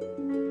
Música